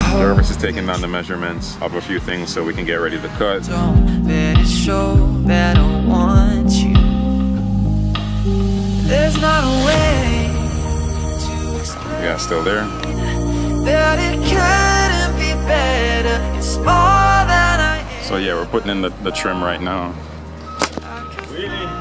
Jarvis is taking down the measurements of a few things so we can get ready to cut. Don't let it show that I want you. There's not a way to Yeah, still there. that it couldn't be better. It's more than I am. So yeah, we're putting in the, the trim right now. Really?